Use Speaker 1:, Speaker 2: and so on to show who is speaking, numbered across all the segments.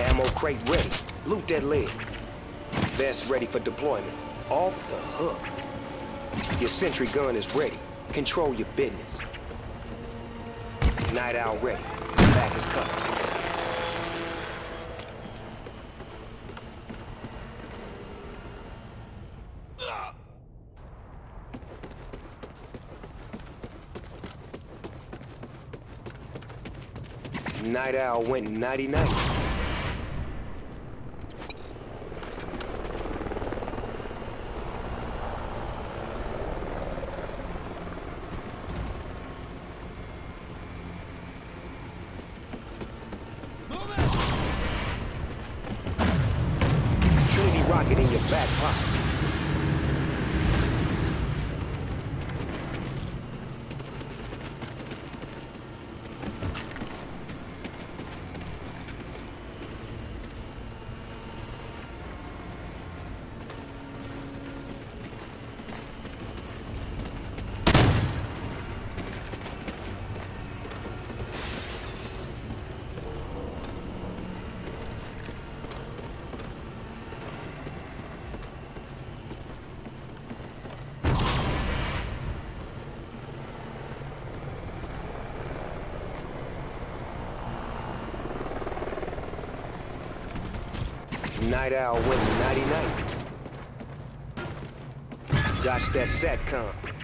Speaker 1: Ammo crate ready. Loot that leg. Vest ready for deployment. Off the hook. Your sentry gun is ready. Control your business. Night owl ready. Back is covered. Night Owl went nighty-night. Trinity rocket in your back pocket. Night Owl went nighty-night. Dodge that SATCOM.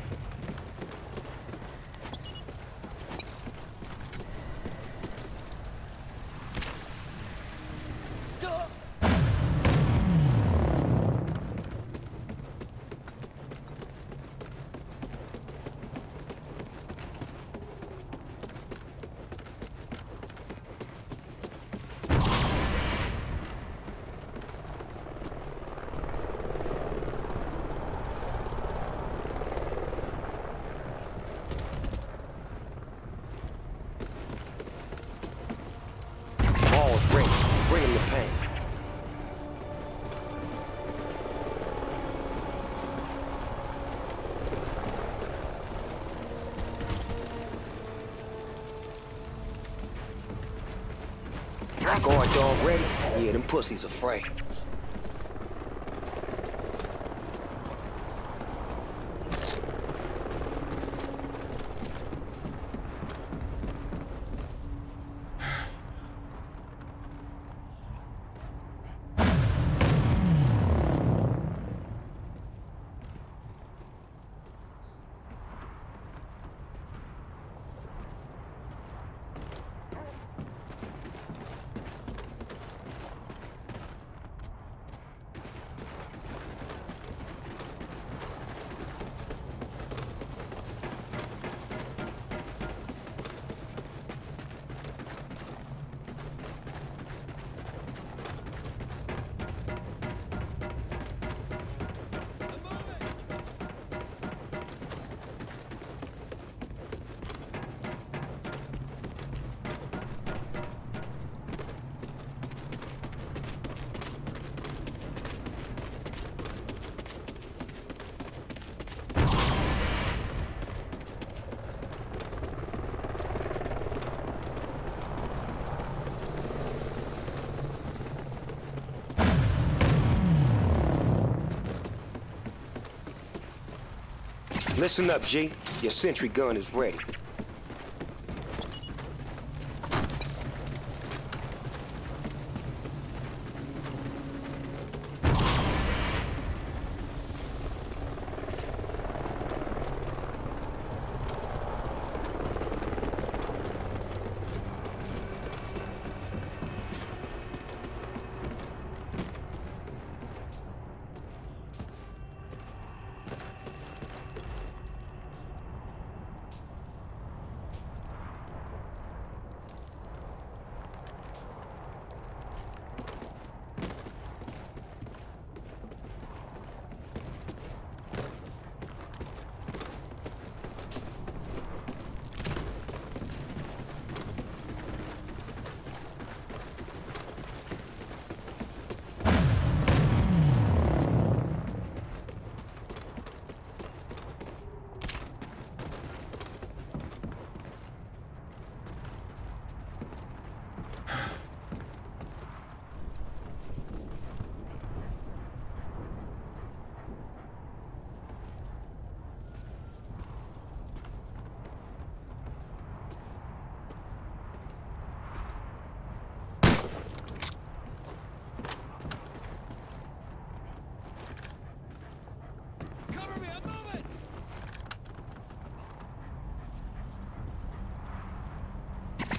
Speaker 1: Guard dog ready? Yeah, them pussies afraid. Listen up, G. Your sentry gun is ready.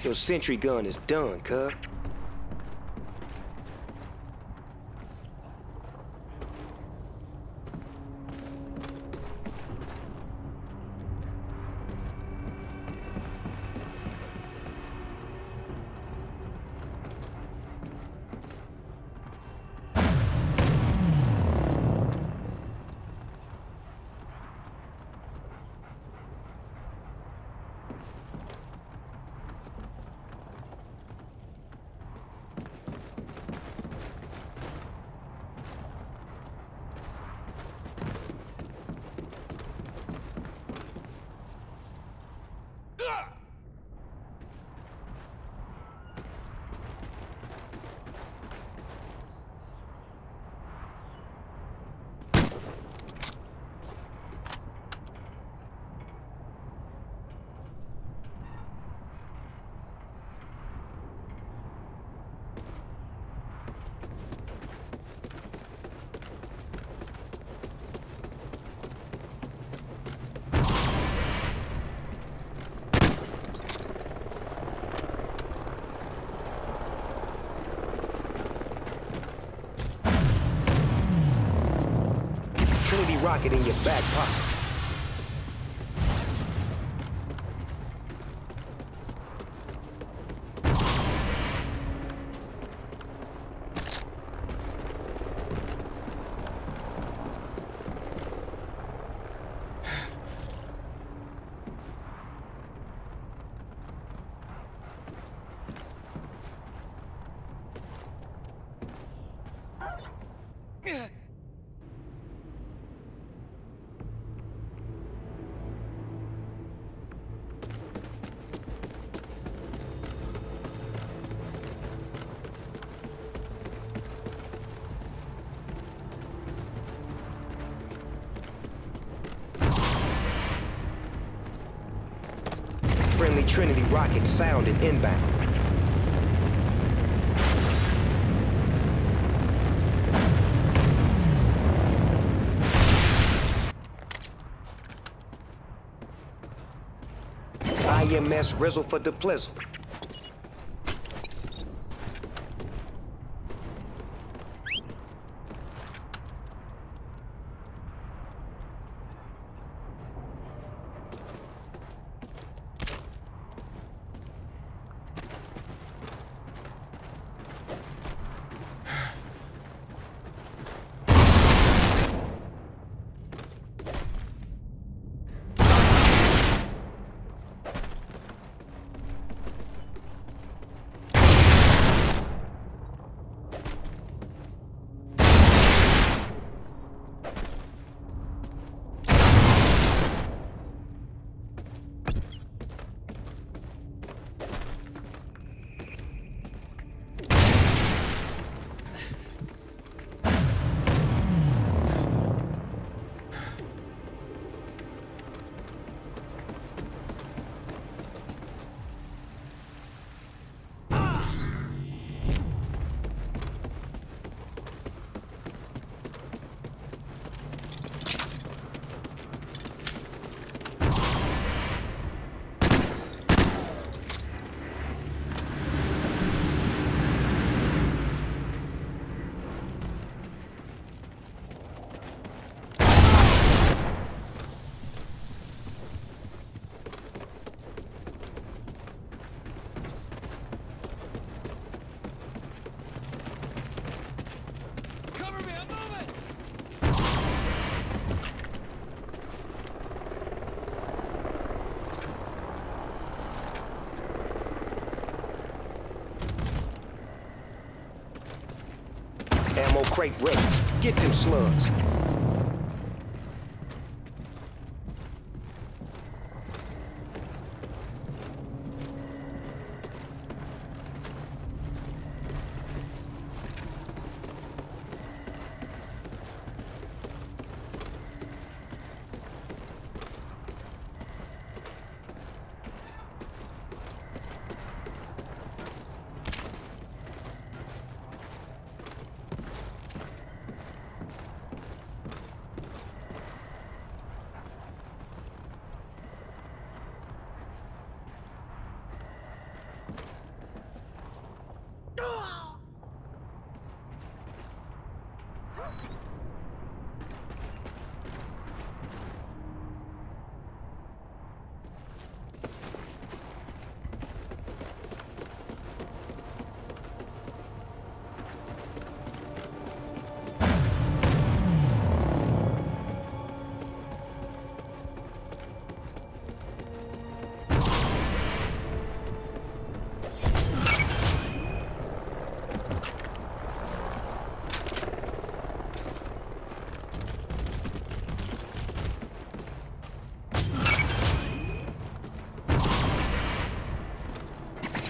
Speaker 1: Your sentry gun is done, cuz. Trinity rocket in your back pocket. Trinity rocket sounded inbound. IMS Rizzle for Deplizzle. Ammo crate ready. Get them slugs.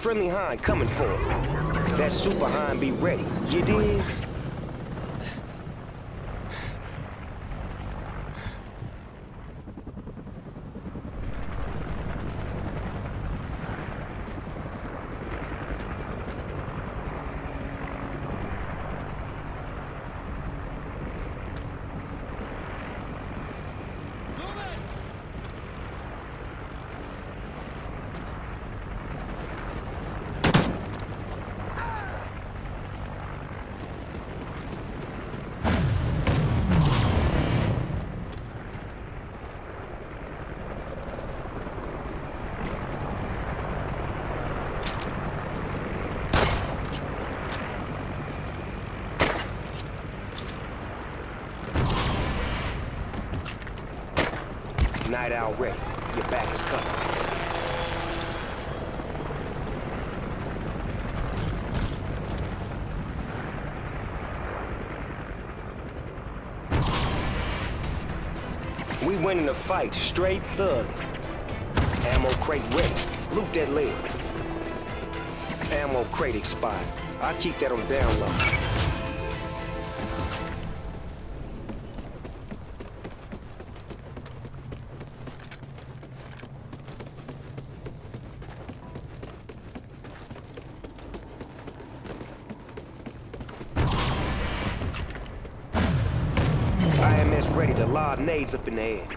Speaker 1: Friendly hind coming for him. That super hind be ready. You dig? Night owl ready. Your back is covered. We winning the fight, straight thug. Ammo crate ready. Loot that lid. Ammo crate expired. I'll keep that on down low. Ready to lob nades up in the air.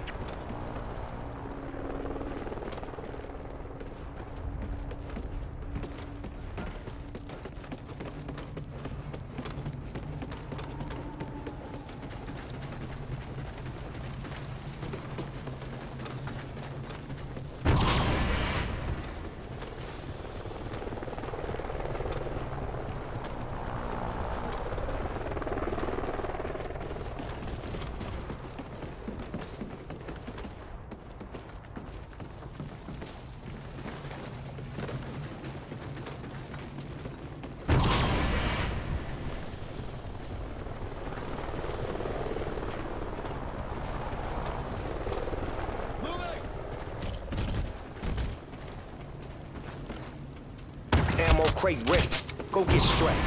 Speaker 2: Moving!
Speaker 1: Ammo crate ready. Go get strapped.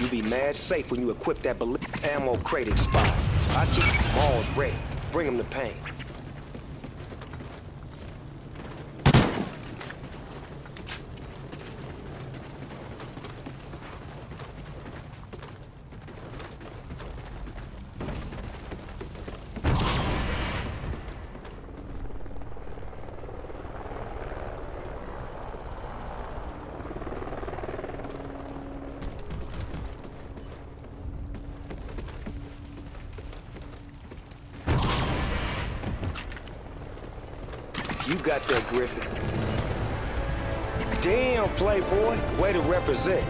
Speaker 1: You be mad safe when you equip that ammo crate expired. I keep balls ready. Bring them to pain. You got that, Gryphon. Damn, playboy. Way to represent.